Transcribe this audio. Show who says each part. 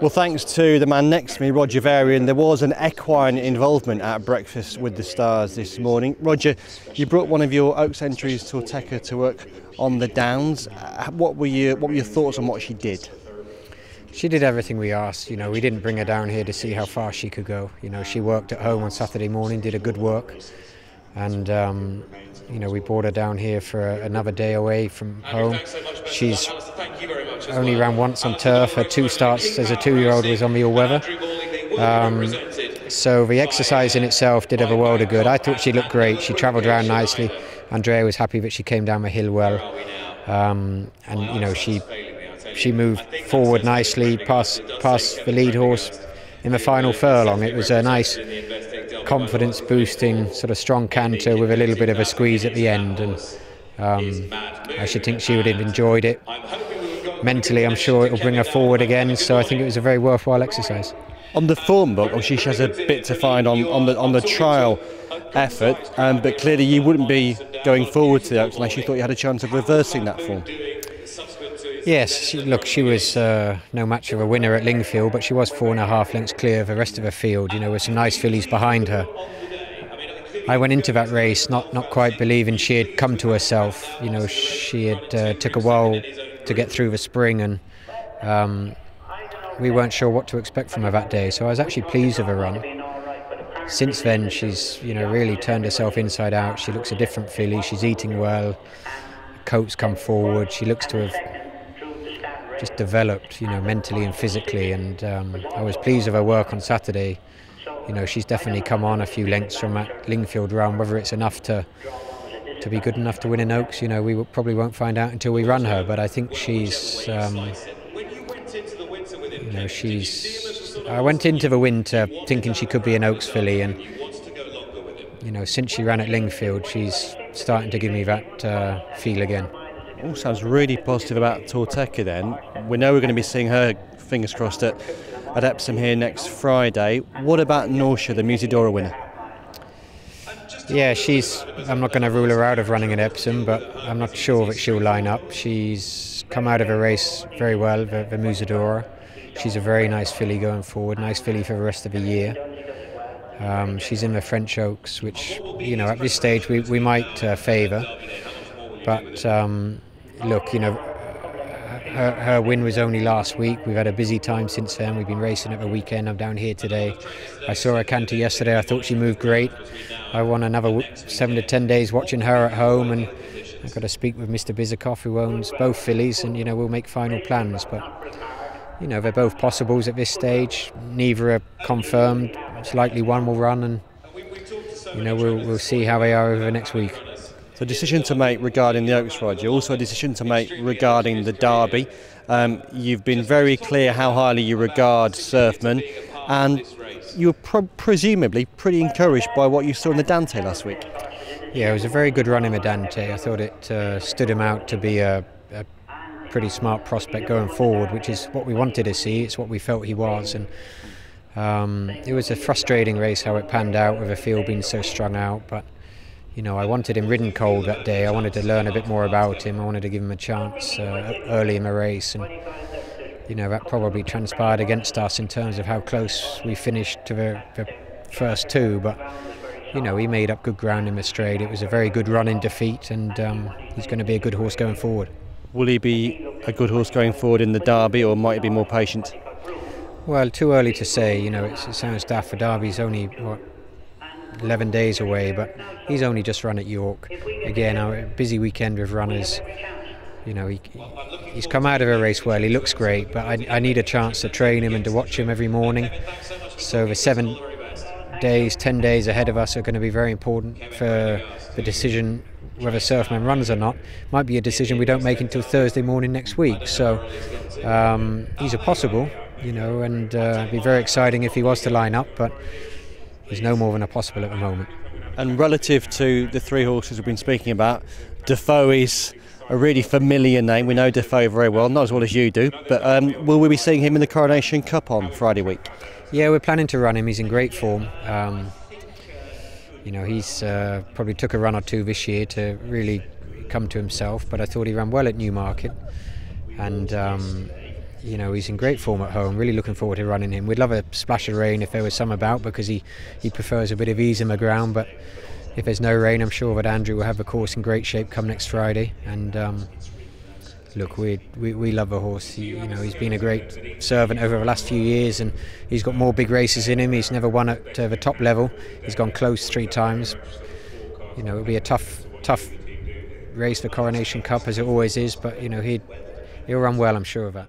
Speaker 1: Well, thanks to the man next to me, Roger Varian, there was an equine involvement at breakfast with the stars this morning. Roger, you brought one of your Oaks entries, Tauteke, to work on the downs. Uh, what were your what were your thoughts on what she did?
Speaker 2: She did everything we asked. You know, we didn't bring her down here to see how far she could go. You know, she worked at home on Saturday morning, did a good work, and um, you know, we brought her down here for another day away from home. She's only ran once on turf. Her two starts as a two-year-old was on the all-weather. Um, so the exercise in itself did have a world of good. I thought she looked great. She travelled around nicely. Andrea was happy that she came down the hill well, um, and you know she she moved forward nicely past past the lead horse in the final furlong. It was a nice confidence boosting sort of strong canter with a little bit of a squeeze at the end and um, I should think she would have enjoyed it mentally, I'm sure it will bring her forward again. So I think it was a very worthwhile exercise.
Speaker 1: On the form book, she has a bit to find on, on the on the trial effort, um, but clearly you wouldn't be going forward to the Oaks unless you thought you had a chance of reversing that form.
Speaker 2: Yes, she, look, she was uh, no match of a winner at Lingfield, but she was four and a half lengths clear of the rest of her field, you know, with some nice fillies behind her. I went into that race not, not quite believing she had come to herself. You know, she had uh, took a while to get through the spring, and um, we weren't sure what to expect from her that day. So I was actually pleased with her run. Since then, she's you know really turned herself inside out. She looks a different filly. She's eating well. Coat's come forward. She looks to have just developed, you know, mentally and physically. And um, I was pleased with her work on Saturday. You know, she's definitely come on a few lengths from that Lingfield round. Whether it's enough to to be good enough to win in Oaks, you know, we probably won't find out until we run her. But I think she's, um, you know, she's. I went into the winter thinking she could be an Oaks filly, and you know, since she ran at Lingfield, she's starting to give me that uh, feel again.
Speaker 1: All sounds really positive about Tauteke. Then we know we're going to be seeing her, fingers crossed, at at Epsom here next Friday. What about Norsha, the Musidora winner?
Speaker 2: Yeah, she's. I'm not going to rule her out of running at Epsom, but I'm not sure that she'll line up. She's come out of a race very well, the, the Musidora. She's a very nice filly going forward, nice filly for the rest of the year. Um, she's in the French Oaks, which, you know, at this stage we, we might uh, favour. But um, look, you know, her, her, win was only last week. We've had a busy time since then. We've been racing at the weekend. I'm down here today. I saw her canter yesterday. I thought she moved great. I want another seven to ten days watching her at home, and I've got to speak with Mr. Bizakov, who owns both fillies, and you know we'll make final plans. But you know they're both possibles at this stage. Neither are confirmed. It's likely one will run, and you know we'll we'll see how they are over the next week.
Speaker 1: So, decision to make regarding the Oaks Roger, also a decision to make regarding the Derby. Um, you've been very clear how highly you regard Surfman, and you were presumably pretty encouraged by what you saw in the Dante last week.
Speaker 2: Yeah, it was a very good run in the Dante. I thought it uh, stood him out to be a, a, pretty smart prospect going forward, which is what we wanted to see. It's what we felt he was, and um, it was a frustrating race how it panned out with the field being so strung out. But you know, I wanted him ridden cold that day. I wanted to learn a bit more about him. I wanted to give him a chance uh, early in the race, and you know that probably transpired against us in terms of how close we finished to the, the first two. But you know, he made up good ground in the straight. It was a very good run in defeat, and um, he's going to be a good horse going forward.
Speaker 1: Will he be a good horse going forward in the Derby, or might he be more patient?
Speaker 2: Well, too early to say. You know, it sounds daft for Derby's only what 11 days away, but he's only just run at York. Again, a busy weekend with runners. You know, he, he's come out of a race well. He looks great, but I, I need a chance to train him and to watch him every morning. So the seven days, ten days ahead of us are going to be very important for the decision whether Surfman runs or not. Might be a decision we don't make until Thursday morning next week. So um, these are possible, you know, and uh, it'd be very exciting if he was to line up, but he's no more than a possible at the moment.
Speaker 1: And relative to the three horses we've been speaking about, Defoe is a really familiar name. We know Defoe very well, not as well as you do. But um, will we be seeing him in the Coronation Cup on Friday week?
Speaker 2: Yeah, we're planning to run him. He's in great form. Um, you know, he's uh, probably took a run or two this year to really come to himself. But I thought he ran well at Newmarket, and um, you know he's in great form at home. Really looking forward to running him. We'd love a splash of rain if there was some about because he he prefers a bit of ease in the ground. But if there's no rain, I'm sure that Andrew will have the course in great shape come next Friday. And um, look, we, we we love the horse. He, you know, he's been a great servant over the last few years, and he's got more big races in him. He's never won at uh, the top level. He's gone close three times. You know, it'll be a tough tough race for Coronation Cup as it always is. But you know, he he'll run well. I'm sure of that.